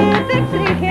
ሆን